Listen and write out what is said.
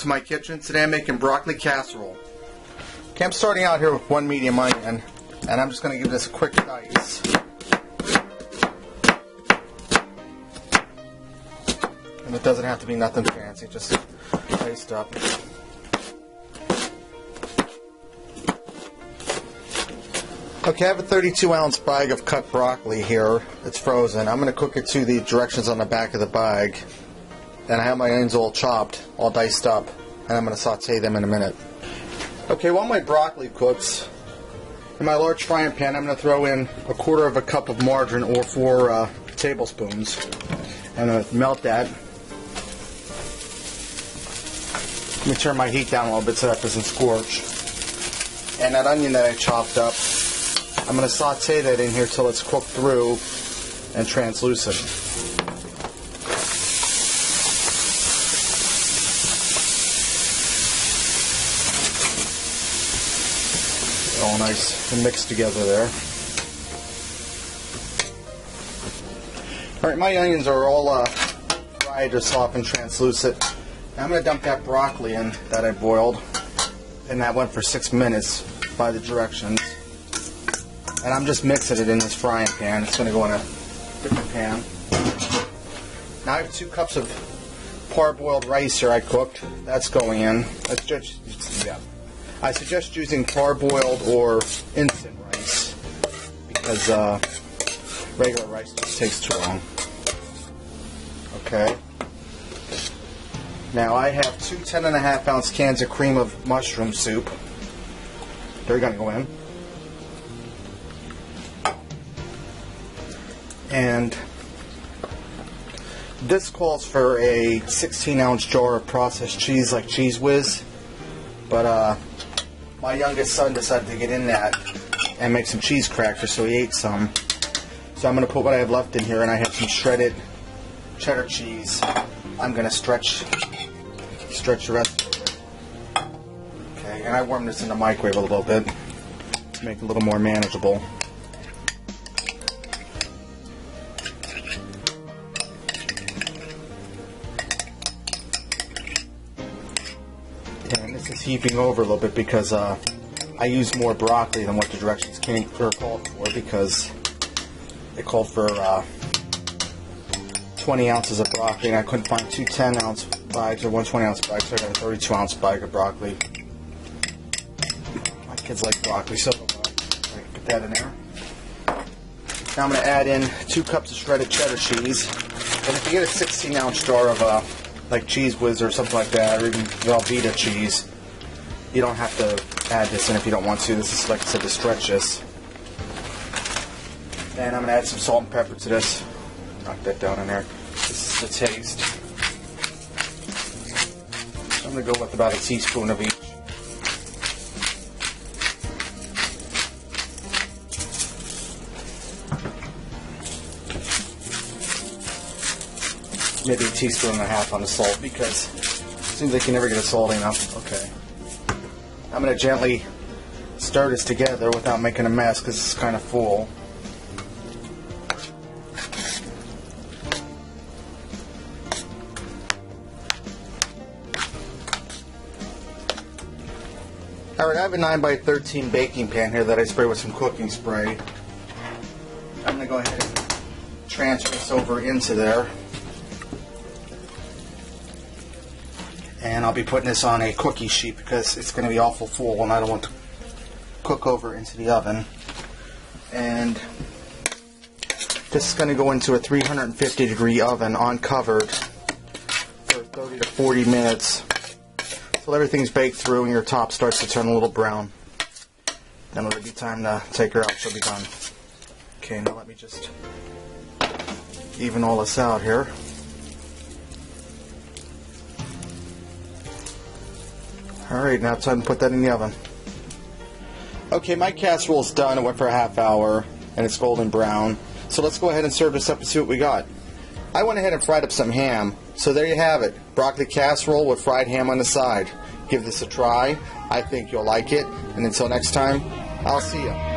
to my kitchen. Today I'm making broccoli casserole. Okay, I'm starting out here with one medium onion, and I'm just going to give this a quick dice. And it doesn't have to be nothing fancy, just diced up. Okay, I have a 32 ounce bag of cut broccoli here. It's frozen. I'm going to cook it to the directions on the back of the bag. And I have my onions all chopped, all diced up, and I'm going to saute them in a minute. Okay, while my broccoli cooks, in my large frying pan, I'm going to throw in a quarter of a cup of margarine or four uh, tablespoons. And I'm going to melt that. Let me turn my heat down a little bit so that doesn't scorch. And that onion that I chopped up, I'm going to saute that in here till it's cooked through and translucent. All nice and mixed together there. All right, my onions are all uh, fried or soft and translucent. Now I'm going to dump that broccoli in that I boiled, and that went for six minutes by the directions. And I'm just mixing it in this frying pan. It's going to go in a different pan. Now I have two cups of parboiled rice here I cooked. That's going in. That's just, yeah. I suggest using parboiled or instant rice because uh, regular rice just takes too long. Okay. Now I have two 10 and a half ounce cans of cream of mushroom soup. They're going to go in. And this calls for a 16 ounce jar of processed cheese like Cheez Whiz. But uh, my youngest son decided to get in that and make some cheese crackers, so he ate some. So I'm going to put what I have left in here, and I have some shredded cheddar cheese. I'm going to stretch stretch the rest. Okay, and I warmed this in the microwave a little bit to make it a little more manageable. This is heaping over a little bit because uh, I used more broccoli than what the directions came called for because it called for uh, 20 ounces of broccoli and I couldn't find two 10 ounce bags or one 20 ounce bag, so I got a 32 ounce bag of broccoli. My kids like broccoli, so I put that in there. Now I'm going to add in two cups of shredded cheddar cheese. And if you get a 16 ounce jar of uh, like Cheez Whiz or something like that, or even Velveeta cheese, you don't have to add this in if you don't want to. This is, like I said, to stretch this. And I'm going to add some salt and pepper to this. Knock that down in there. This is the taste. I'm going to go with about a teaspoon of each. Maybe a teaspoon and a half on the salt because it seems like you never get it salty enough. Okay. I'm going to gently stir this together without making a mess because it's kind of full. Alright, I have a 9x13 baking pan here that I spray with some cooking spray. I'm going to go ahead and transfer this over into there. And I'll be putting this on a cookie sheet because it's going to be awful full and I don't want to cook over into the oven. And this is going to go into a 350 degree oven uncovered for 30 to 40 minutes until everything's baked through and your top starts to turn a little brown. Then it'll be time to take her out. She'll be done. Okay, now let me just even all this out here. Alright, now it's time to put that in the oven. Okay, my casserole's done. It went for a half hour and it's golden brown. So let's go ahead and serve this up and see what we got. I went ahead and fried up some ham. So there you have it. Broccoli casserole with fried ham on the side. Give this a try. I think you'll like it. And until next time, I'll see you.